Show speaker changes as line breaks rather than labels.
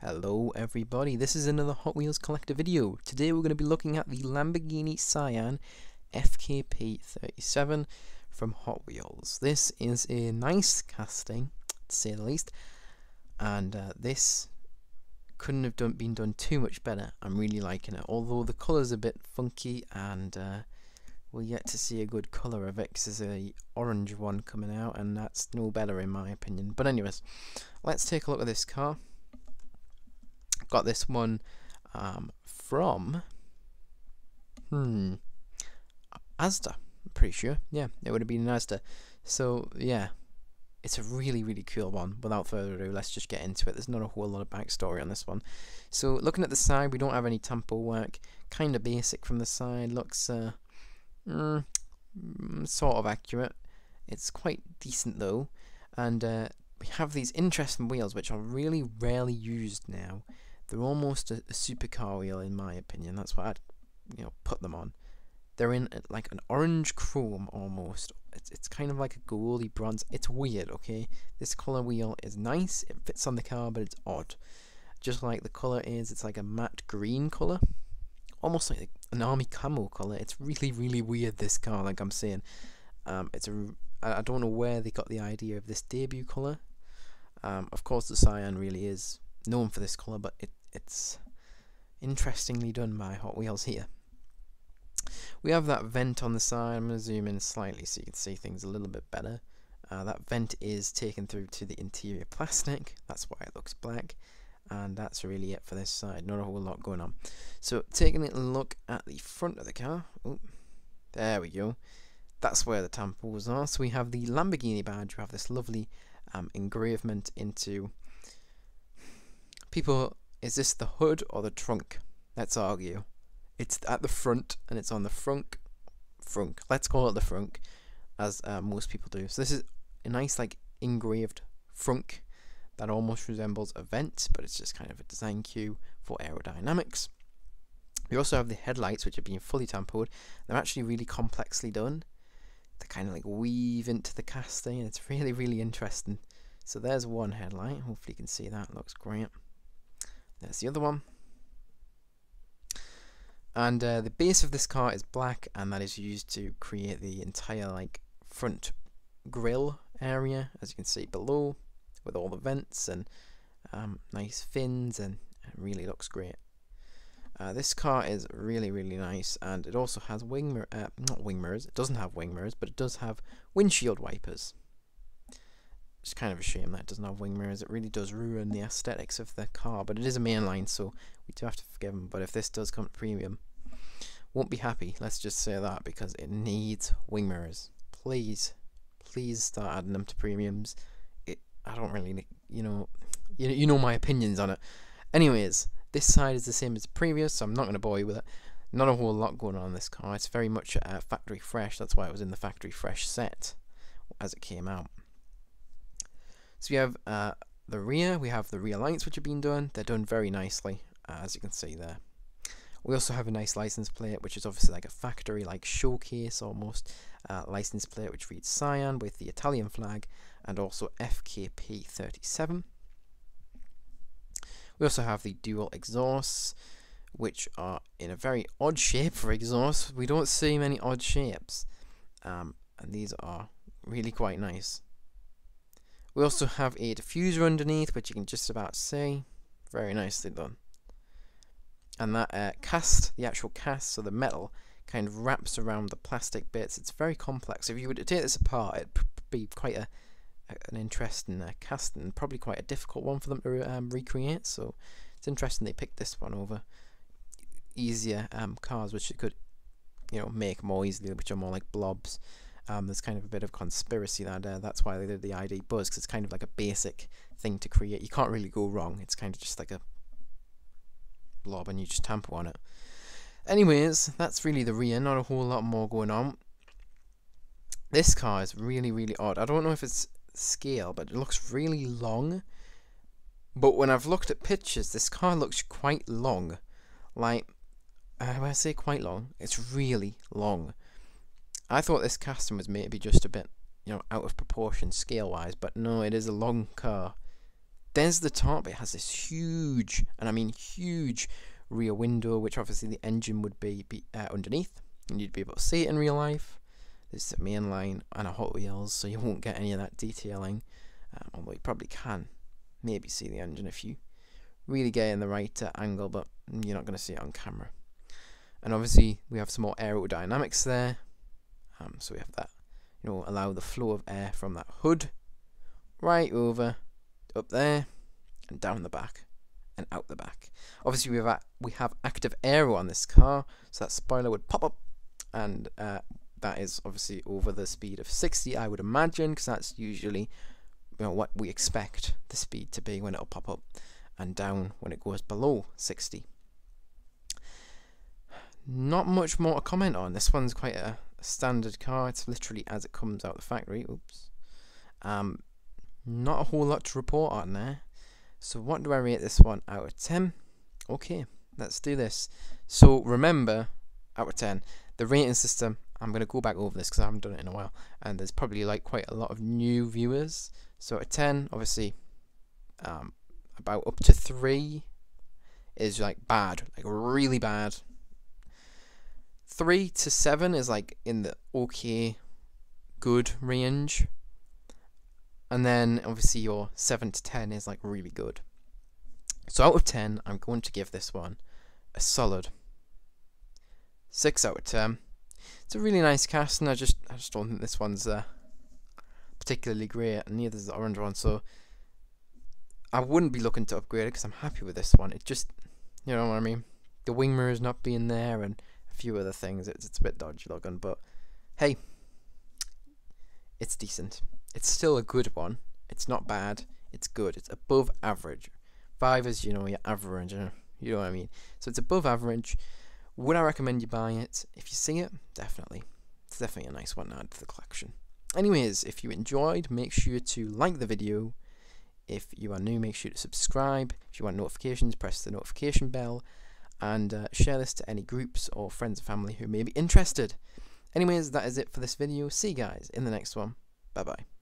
Hello everybody, this is another Hot Wheels Collector video. Today we're going to be looking at the Lamborghini Sián FKP37 from Hot Wheels. This is a nice casting, to say the least, and uh, this couldn't have done, been done too much better. I'm really liking it, although the colour's a bit funky and uh, we're yet to see a good colour of it because there's a orange one coming out and that's no better in my opinion. But anyways, let's take a look at this car got this one um, from hmm Asda. I'm pretty sure. Yeah, it would have been Asda. So yeah, it's a really really cool one. Without further ado, let's just get into it. There's not a whole lot of backstory on this one. So looking at the side, we don't have any tampo work. Kind of basic from the side. Looks uh, mm, sort of accurate. It's quite decent though, and uh, we have these interesting wheels which are really rarely used now. They're almost a, a supercar wheel in my opinion. That's why I'd you know put them on. They're in uh, like an orange chrome almost. It's it's kind of like a goldy bronze. It's weird, okay? This color wheel is nice. It fits on the car, but it's odd. Just like the color is, it's like a matte green color, almost like an army camo color. It's really really weird. This car, like I'm saying, um, it's a I don't know where they got the idea of this debut color. Um, of course, the Sián really is known for this color, but it it's interestingly done by Hot Wheels here. We have that vent on the side. I'm going to zoom in slightly so you can see things a little bit better. Uh, that vent is taken through to the interior plastic. That's why it looks black. And that's really it for this side. Not a whole lot going on. So taking a look at the front of the car. Oh, there we go. That's where the tampos are. So we have the Lamborghini badge. We have this lovely um, engravement into people is this the hood or the trunk? Let's argue. It's at the front and it's on the frunk. Frunk. Let's call it the frunk, as uh, most people do. So this is a nice, like, engraved frunk that almost resembles a vent, but it's just kind of a design cue for aerodynamics. We also have the headlights, which have been fully tampered. They're actually really complexly done. They kind of like weave into the casting, and it's really, really interesting. So there's one headlight. Hopefully you can see that. Looks great. There's the other one. And uh, the base of this car is black, and that is used to create the entire like front grill area, as you can see below, with all the vents and um, nice fins, and it really looks great. Uh, this car is really, really nice, and it also has wing mir uh, not wing mirrors. It doesn't have wing mirrors, but it does have windshield wipers. It's kind of a shame that it doesn't have wing mirrors. It really does ruin the aesthetics of the car, but it is a mainline, so we do have to forgive them. But if this does come to premium, won't be happy. Let's just say that because it needs wing mirrors. Please, please start adding them to premiums. It, I don't really, you know, you you know my opinions on it. Anyways, this side is the same as the previous, so I'm not going to bore you with it. Not a whole lot going on in this car. It's very much factory fresh. That's why it was in the factory fresh set as it came out. So we have uh, the rear, we have the rear lights which have been done. They're done very nicely, uh, as you can see there. We also have a nice license plate, which is obviously like a factory, like showcase almost, uh, license plate which reads Sián with the Italian flag and also FKP37. We also have the dual exhausts, which are in a very odd shape for exhausts. We don't see many odd shapes, um, and these are really quite nice. We also have a diffuser underneath, which you can just about see. Very nicely done. And that uh, cast, the actual cast, so the metal, kind of wraps around the plastic bits. It's very complex. If you were to take this apart, it'd be quite a, an interesting uh, cast and probably quite a difficult one for them to um, recreate. So it's interesting they picked this one over easier um, cars, which you could, you know, make more easily, which are more like blobs. Um, there's kind of a bit of conspiracy that uh, that's why they did the ID Buzz because it's kind of like a basic thing to create. You can't really go wrong. It's kind of just like a blob and you just tamper on it. Anyways, that's really the rear. Not a whole lot more going on. This car is really, really odd. I don't know if it's scale, but it looks really long. But when I've looked at pictures, this car looks quite long. Like, uh, when I say quite long, it's really long. I thought this casting was maybe just a bit, you know, out of proportion scale wise, but no, it is a long car. there's the top. It has this huge, and I mean huge, rear window, which obviously the engine would be, be uh, underneath, and you'd be able to see it in real life. There's the main line and a Hot Wheels, so you won't get any of that detailing, um, although you probably can maybe see the engine if you really get in the right uh, angle, but you're not going to see it on camera. And obviously, we have some more aerodynamics there. Um, so we have that, you know, allow the flow of air from that hood right over up there and down the back and out the back. Obviously, we have we have active aero on this car, so that spoiler would pop up, and uh, that is obviously over the speed of 60, I would imagine, because that's usually you know what we expect the speed to be when it'll pop up, and down when it goes below 60. Not much more to comment on. This one's quite a, a standard car. It's literally as it comes out the factory. Oops. Um, not a whole lot to report on there. So what do I rate this one out of 10? Okay, let's do this. So remember, out of 10, the rating system, I'm going to go back over this because I haven't done it in a while. And there's probably like quite a lot of new viewers. So of 10, obviously, um, about up to 3 is like bad, like really bad. 3 to 7 is like in the okay, good range. And then obviously your 7 to 10 is like really good. So out of 10, I'm going to give this one a solid 6 out of 10. It's a really nice cast, and I just I just don't think this one's uh, particularly great, and neither is the orange one. So I wouldn't be looking to upgrade it because I'm happy with this one. It just, you know what I mean. The wing mirrors not being there, and few other things. It's it's a bit dodgy looking, but hey, it's decent. It's still a good one. It's not bad. It's good. It's above average. Five is you know your average. You know, you know what I mean. So it's above average. Would I recommend you buy it? If you see it, definitely. It's definitely a nice one to add to the collection. Anyways, if you enjoyed, make sure to like the video. If you are new, make sure to subscribe. If you want notifications, press the notification bell. And uh, share this to any groups or friends and family who may be interested. Anyways, that is it for this video. See you guys in the next one. Bye bye.